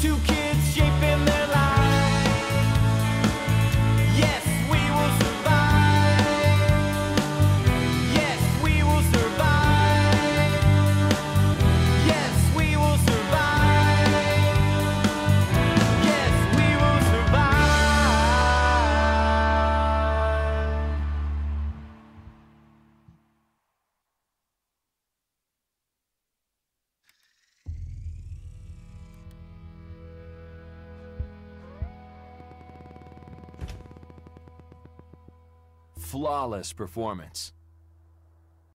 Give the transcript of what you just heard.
two kids. Flawless performance.